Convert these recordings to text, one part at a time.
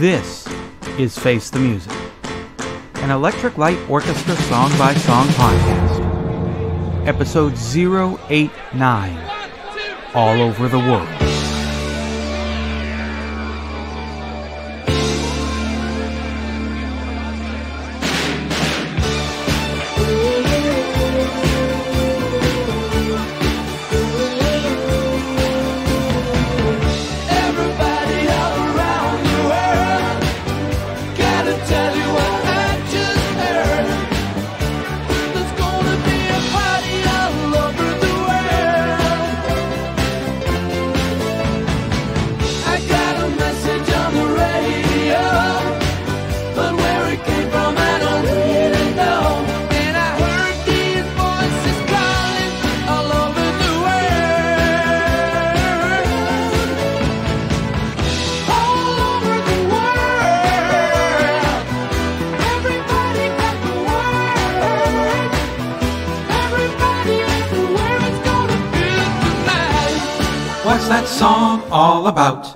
This is Face the Music, an Electric Light Orchestra song by song podcast. Episode 089 All Over the World. That song all about?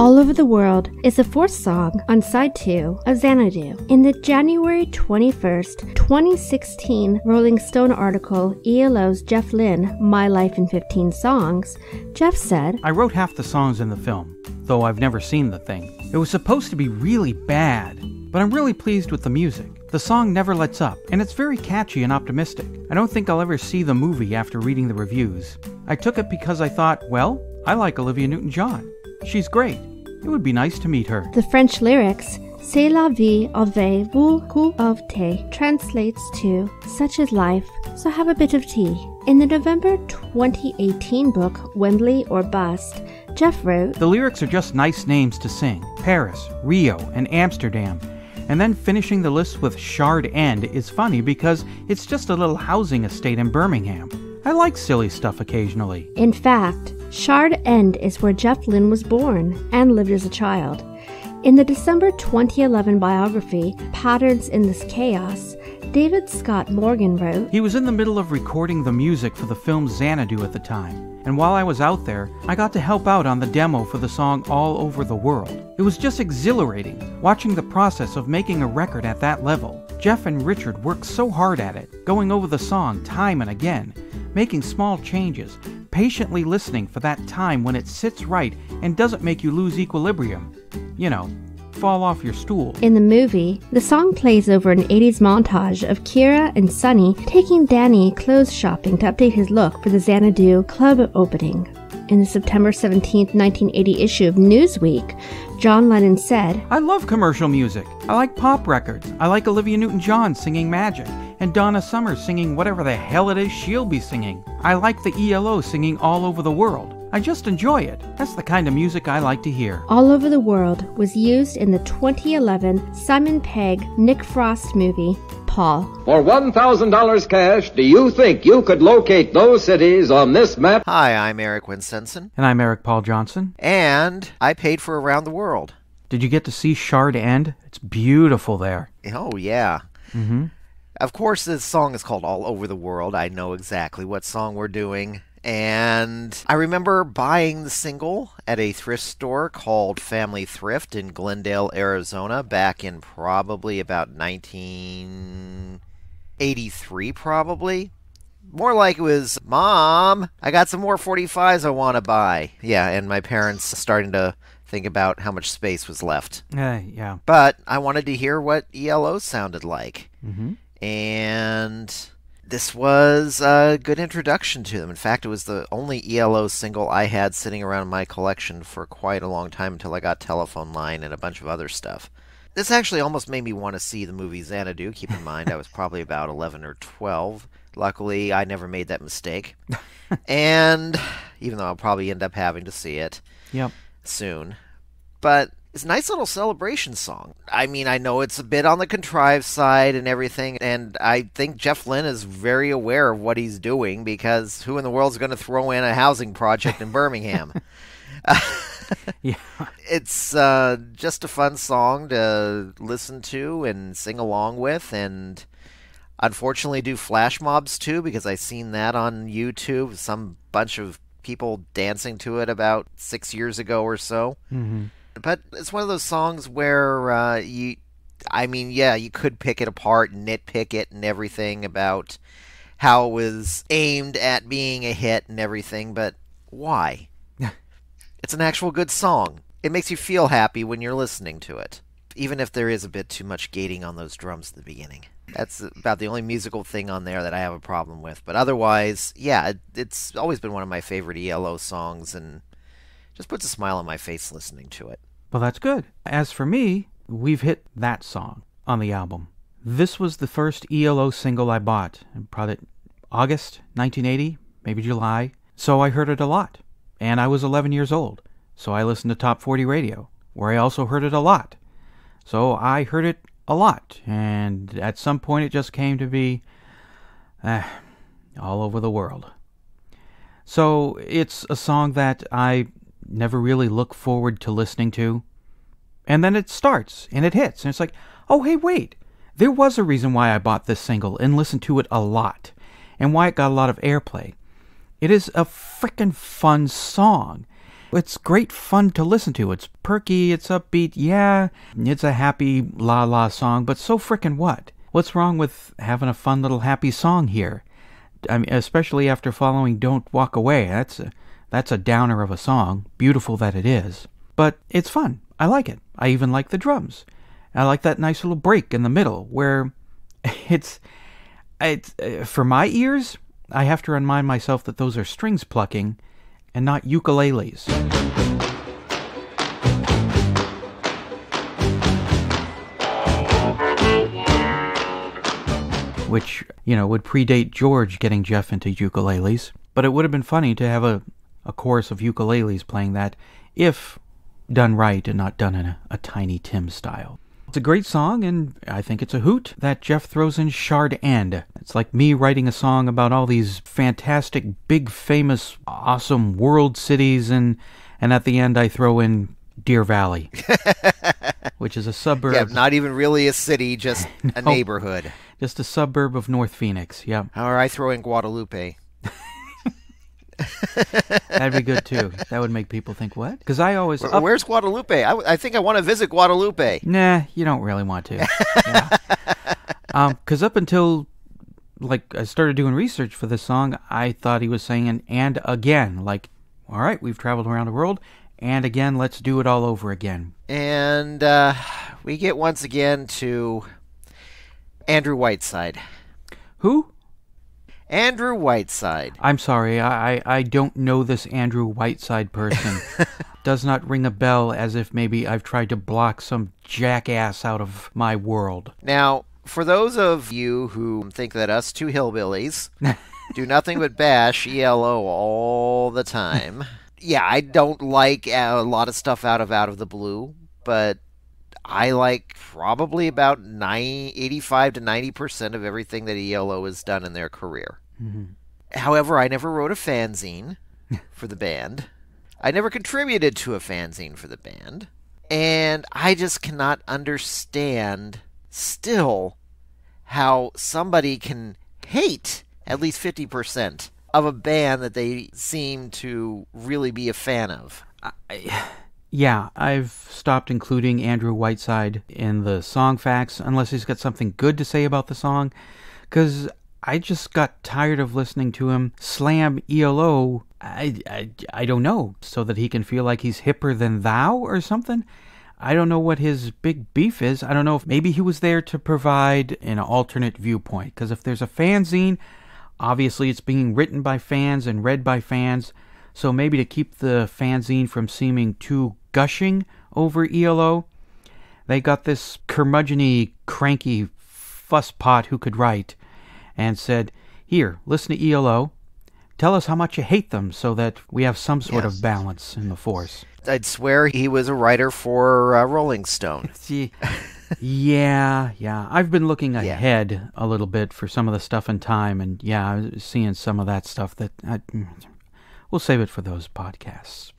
All Over the World is the fourth song on side two of Xanadu. In the January 21st, 2016 Rolling Stone article, ELO's Jeff Lynne, My Life in 15 Songs, Jeff said, I wrote half the songs in the film, though I've never seen the thing. It was supposed to be really bad, but I'm really pleased with the music. The song never lets up, and it's very catchy and optimistic. I don't think I'll ever see the movie after reading the reviews. I took it because I thought, well, I like Olivia Newton John. She's great. It would be nice to meet her. The French lyrics, C'est la vie avec beaucoup of thé, translates to Such is life, so have a bit of tea. In the November 2018 book, Wembley or Bust, Jeff wrote, The lyrics are just nice names to sing Paris, Rio, and Amsterdam. And then finishing the list with Shard End is funny because it's just a little housing estate in Birmingham. I like silly stuff occasionally. In fact, Shard End is where Jeff Lynne was born and lived as a child. In the December 2011 biography, Patterns in This Chaos, David Scott Morgan wrote, He was in the middle of recording the music for the film Xanadu at the time, and while I was out there, I got to help out on the demo for the song All Over the World. It was just exhilarating, watching the process of making a record at that level. Jeff and Richard worked so hard at it, going over the song time and again, making small changes, patiently listening for that time when it sits right and doesn't make you lose equilibrium. You know, fall off your stool. In the movie, the song plays over an 80s montage of Kira and Sunny taking Danny clothes shopping to update his look for the Xanadu club opening. In the September 17, 1980 issue of Newsweek, John Lennon said, I love commercial music. I like pop records. I like Olivia Newton John singing Magic, and Donna Summer singing whatever the hell it is she'll be singing. I like the ELO singing All Over the World. I just enjoy it. That's the kind of music I like to hear. All Over the World was used in the 2011 Simon Pegg Nick Frost movie, Paul. For $1,000 cash, do you think you could locate those cities on this map? Hi, I'm Eric Winsenson, And I'm Eric Paul Johnson. and I paid for Around the World. Did you get to see Shard End? It's beautiful there. Oh, yeah. Mm-hmm. Of course, this song is called All Over the World. I know exactly what song we're doing. And I remember buying the single at a thrift store called Family Thrift in Glendale, Arizona, back in probably about 1983, probably. More like it was, Mom, I got some more 45s I want to buy. Yeah, and my parents starting to think about how much space was left. Uh, yeah. But I wanted to hear what ELO sounded like. Mm-hmm. And this was a good introduction to them. In fact, it was the only ELO single I had sitting around my collection for quite a long time until I got Telephone Line and a bunch of other stuff. This actually almost made me want to see the movie Xanadu. Keep in mind, I was probably about 11 or 12. Luckily, I never made that mistake. and even though I'll probably end up having to see it Yep. soon. But it's a nice little celebration song. I mean, I know it's a bit on the contrived side and everything, and I think Jeff Lynne is very aware of what he's doing because who in the world is going to throw in a housing project in Birmingham? Yeah. it's uh, just a fun song to listen to and sing along with, and unfortunately do flash mobs too because I've seen that on YouTube. Some bunch of people dancing to it about six years ago or so. Mm-hmm. But it's one of those songs where uh, you, I mean, yeah, you could pick it apart and nitpick it and everything about how it was aimed at being a hit and everything, but why? it's an actual good song. It makes you feel happy when you're listening to it, even if there is a bit too much gating on those drums at the beginning. That's about the only musical thing on there that I have a problem with. But otherwise, yeah, it, it's always been one of my favorite ELO songs and just puts a smile on my face listening to it. Well, that's good. As for me, we've hit that song on the album. This was the first ELO single I bought, probably August 1980, maybe July. So I heard it a lot. And I was 11 years old. So I listened to Top 40 Radio, where I also heard it a lot. So I heard it a lot. And at some point it just came to be eh, all over the world. So it's a song that I never really look forward to listening to. And then it starts and it hits. And it's like, oh, hey, wait. There was a reason why I bought this single and listened to it a lot, and why it got a lot of airplay. It is a frickin' fun song. It's great fun to listen to. It's perky, it's upbeat, yeah, it's a happy la la song, but so frickin' what? What's wrong with having a fun little happy song here? I mean, especially after following "Don't Walk Away." That's a that's a downer of a song. Beautiful that it is, but it's fun. I like it. I even like the drums. I like that nice little break in the middle where it's it's uh, for my ears. I have to remind myself that those are strings plucking and not ukuleles. which, you know, would predate George getting Jeff into ukuleles. But it would have been funny to have a, a chorus of ukuleles playing that if done right and not done in a, a Tiny Tim style. It's a great song, and I think it's a hoot that Jeff throws in Shard End. It's like me writing a song about all these fantastic, big, famous, awesome world cities, and and at the end I throw in Deer Valley, which is a suburb. Yeah, not even really a city, just a neighborhood. just a suburb of North Phoenix. Yep, Or I throw in Guadalupe. that'd be good too. That would make people think what? Because I always Where- up- Where's Guadalupe? I, I think I want to visit Guadalupe. Nah, you don't really want to. yeah. Um, because up until like I started doing research for this song, I thought he was saying an and again, like, all right, we've traveled around the world, and again, let's do it all over again. And uh, we get once again to Andrew Whiteside. Who? Andrew Whiteside. I'm sorry, I I, I don't know this Andrew Whiteside person. Does not ring a bell as if maybe I've tried to block some jackass out of my world. Now, for those of you who think that us two hillbillies do nothing but bash ELO all the time, yeah, I don't like uh, a lot of stuff out of Out of the Blue, but I like probably about 9, 85 to 90% of everything that ELO has done in their career. Mm-hmm. However, I never wrote a fanzine for the band. I never contributed to a fanzine for the band. And I just cannot understand still how somebody can hate at least 50% of a band that they seem to really be a fan of. Yeah, I've stopped including Andrew Whiteside in the song facts unless he's got something good to say about the song, because I just got tired of listening to him slam ELO. I, I, I don't know, so that he can feel like he's hipper than thou or something. I don't know what his big beef is. I don't know if maybe he was there to provide an alternate viewpoint, because if there's a fanzine, obviously it's being written by fans and read by fans. So maybe to keep the fanzine from seeming too gushing over ELO, they got this curmudgeony, cranky fusspot who could write, and said, "Here, listen to ELO. Tell us how much you hate them, so that we have some sort Yes. of balance in the force." I'd swear he was a writer for uh, Rolling Stone. See, yeah, yeah. I've been looking ahead a little bit for some of the stuff in time, and yeah, I was seeing some of that stuff that I, we'll save it for those podcasts.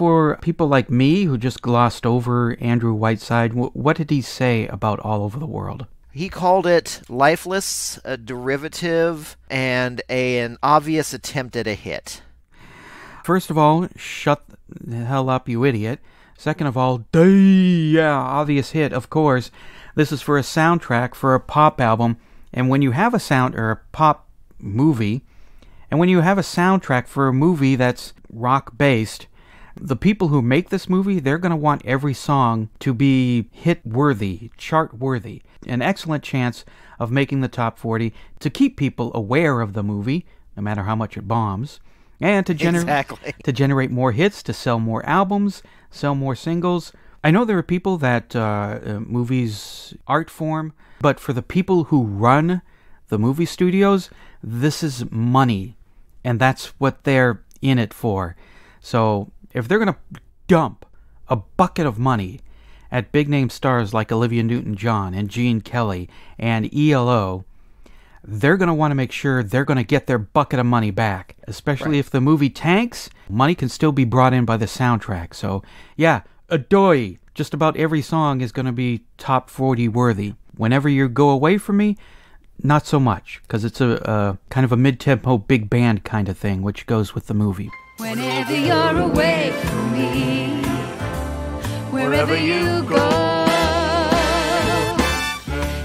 For people like me who just glossed over Andrew Whiteside, what did he say about all over the world? He called it lifeless, a derivative, and a, an obvious attempt at a hit. First of all, shut the hell up, you idiot. Second of all, yeah, obvious hit, of course. This is for a soundtrack for a pop album, and when you have a sound or a pop movie, and when you have a soundtrack for a movie that's rock based, the people who make this movie, they're going to want every song to be hit worthy, chart worthy. An excellent chance of making the top 40 to keep people aware of the movie, no matter how much it bombs, and to, gener- Exactly. to generate more hits, to sell more albums, sell more singles. I know there are people that uh, uh, movies art form, but for the people who run the movie studios, this is money, and that's what they're in it for. So if they're going to dump a bucket of money at big name stars like Olivia Newton John and Gene Kelly and ELO, they're going to want to make sure they're going to get their bucket of money back. Especially if the movie tanks, money can still be brought in by the soundtrack. So, yeah, adoy. Just about every song is going to be top 40 worthy. Whenever you go away from me, not so much, because it's a, a kind of a mid tempo big band kind of thing, which goes with the movie. Whenever you're away from me, wherever you go,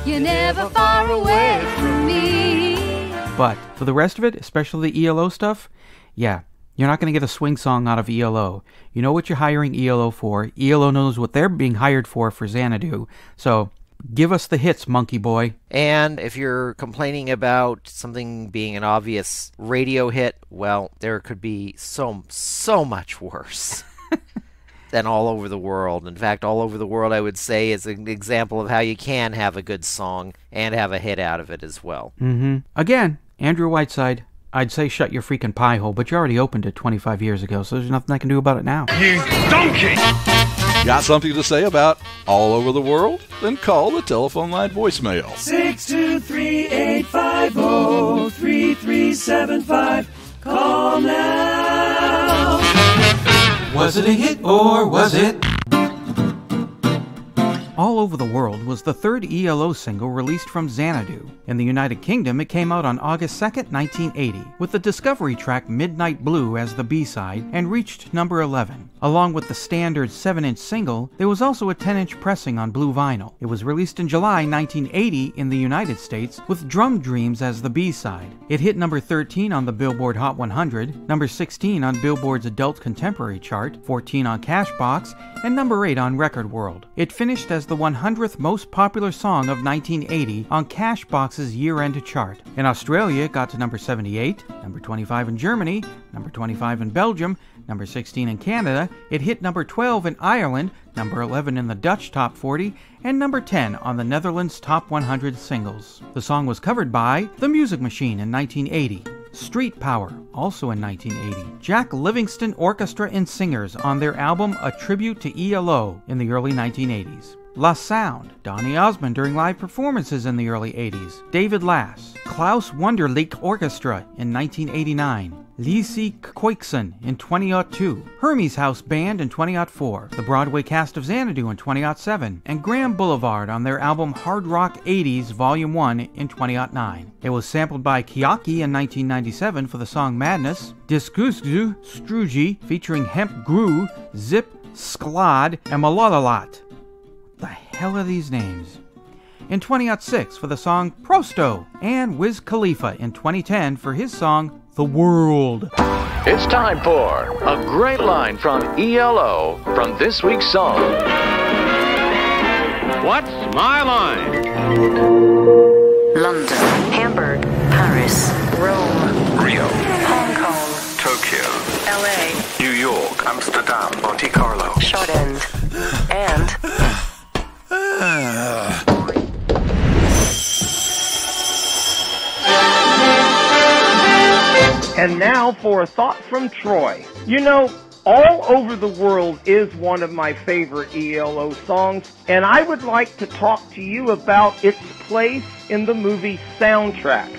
you're never far away from me. But for the rest of it, especially the ELO stuff, yeah, you're not going to get a swing song out of ELO. You know what you're hiring ELO for. ELO knows what they're being hired for for Xanadu. So give us the hits, monkey boy. And if you're complaining about something being an obvious radio hit, well, there could be so so much worse than all over the world. In fact, all over the world, I would say, is an example of how you can have a good song and have a hit out of it as well. Mm-hmm. Again, Andrew Whiteside. I'd say shut your freaking pie hole, but you already opened it 25 years ago, so there's nothing I can do about it now. Got something to say about all over the world? Then call the telephone line voicemail. 623-850-3375. Call now. Was it a hit or was it? All Over the World was the third ELO single released from Xanadu. In the United Kingdom, it came out on August 2, 1980, with the discovery track Midnight Blue as the B-side and reached number 11. Along with the standard 7-inch single, there was also a 10-inch pressing on blue vinyl. It was released in July 1980 in the United States with Drum Dreams as the B-side. It hit number 13 on the Billboard Hot 100, number 16 on Billboard's Adult Contemporary chart, 14 on Cashbox, and number 8 on Record World. It finished as the 100th most popular song of 1980 on Cashbox's year-end chart. In Australia, it got to number 78, number 25 in Germany, number 25 in Belgium, number 16 in Canada. It hit number 12 in Ireland, number 11 in the Dutch Top 40, and number 10 on the Netherlands Top 100 singles. The song was covered by The Music Machine in 1980. Street Power, also in 1980. Jack Livingston Orchestra and Singers on their album A Tribute to ELO in the early 1980s. La Sound, Donny Osmond during live performances in the early 80s. David Lass, Klaus Wunderlich Orchestra in 1989. Liisi Koikson in 2002, Hermes House Band in 2004, the Broadway cast of Xanadu in 2007, and Graham Boulevard on their album Hard Rock 80s Volume 1 in 2009. It was sampled by Kiaki in 1997 for the song Madness, Diskusgu Strugi featuring Hemp Gru, Zip, Sklad, and Malalalat. The hell are these names? In 2006 for the song Prosto, and Wiz Khalifa in 2010 for his song The World. It's time for a great line from ELO from this week's song. What's my line? London, Hamburg, Paris, Rome, Rio, Hong Kong, Tokyo, LA, New York, Amsterdam, Monte Carlo. Shard End, and And now for a thought from Troy. You know, All Over the World is one of my favorite ELO songs, and I would like to talk to you about its place in the movie soundtrack.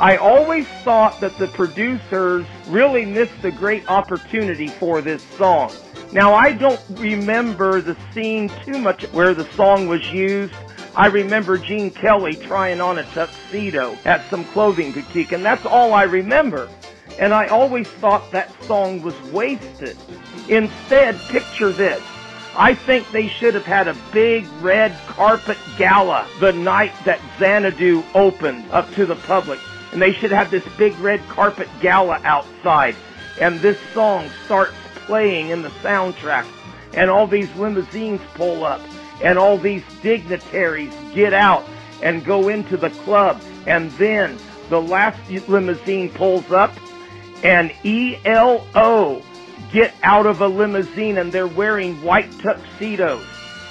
I always thought that the producers really missed a great opportunity for this song. Now, I don't remember the scene too much where the song was used. I remember Gene Kelly trying on a tuxedo at some clothing boutique, and that's all I remember. And I always thought that song was wasted. Instead, picture this. I think they should have had a big red carpet gala the night that Xanadu opened up to the public. And they should have this big red carpet gala outside. And this song starts playing in the soundtrack. And all these limousines pull up. And all these dignitaries get out and go into the club. And then the last limousine pulls up and ELO get out of a limousine and they're wearing white tuxedos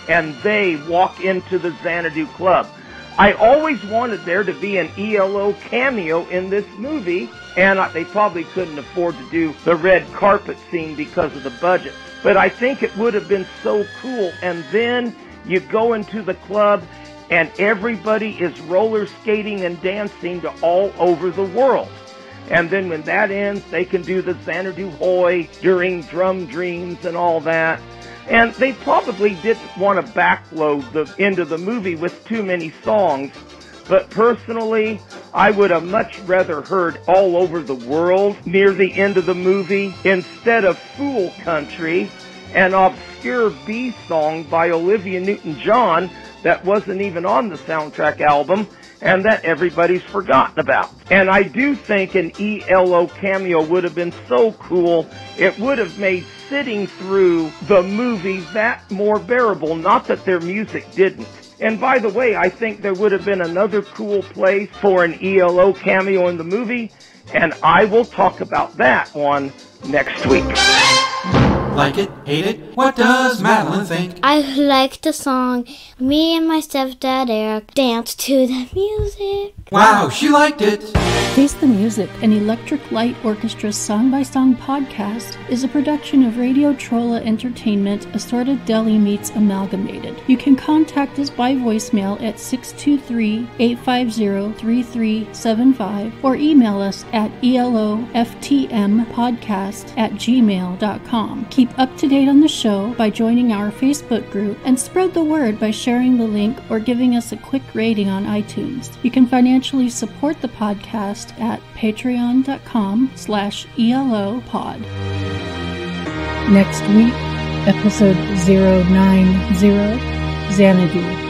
and they walk into the Xanadu Club. I always wanted there to be an ELO cameo in this movie and they probably couldn't afford to do the red carpet scene because of the budget. But I think it would have been so cool and then you go into the club and everybody is roller skating and dancing to all over the world. And then when that ends, they can do the Xanadu Hoy during Drum Dreams and all that. And they probably didn't want to backload the end of the movie with too many songs. But personally, I would have much rather heard All Over the World near the end of the movie instead of Fool Country, an obscure B song by Olivia Newton-John that wasn't even on the soundtrack album and that everybody's forgotten about. And I do think an ELO cameo would have been so cool. It would have made sitting through the movie that more bearable. Not that their music didn't. And by the way, I think there would have been another cool place for an ELO cameo in the movie, and I will talk about that one next week. Like it? Hate it? What does Madeline think? I like the song. Me and my stepdad Eric danced to the music. Wow, she liked it. Face the Music, an Electric Light Orchestra song by song podcast, is a production of Radio Trolla Entertainment, Assorted Deli Meats Amalgamated. You can contact us by voicemail at 623 850 3375 or email us at eloftmpodcast at gmail.com. Keep up to date on the show by joining our Facebook group and spread the word by sharing the link or giving us a quick rating on iTunes. You can financially support the podcast at patreon.com slash elopod. Next week, episode 090, Xanadu.